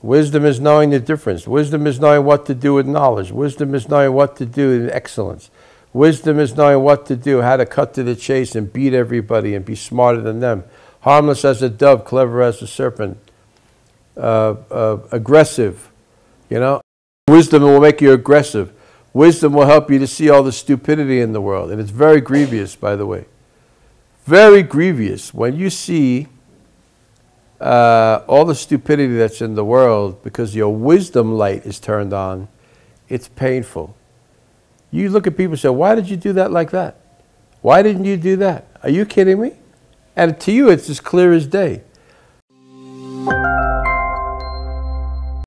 Wisdom is knowing the difference. Wisdom is knowing what to do with knowledge. Wisdom is knowing what to do in excellence. Wisdom is knowing what to do, how to cut to the chase and beat everybody and be smarter than them. Harmless as a dove, clever as a serpent, uh, uh, aggressive, you know. Wisdom will make you aggressive. Wisdom will help you to see all the stupidity in the world. And it's very grievous, by the way. Very grievous when you see uh, all the stupidity that's in the world because your wisdom light is turned on. It's painful. You look at people and say, Why did you do that like that? Why didn't you do that? Are you kidding me? And to you, it's as clear as day.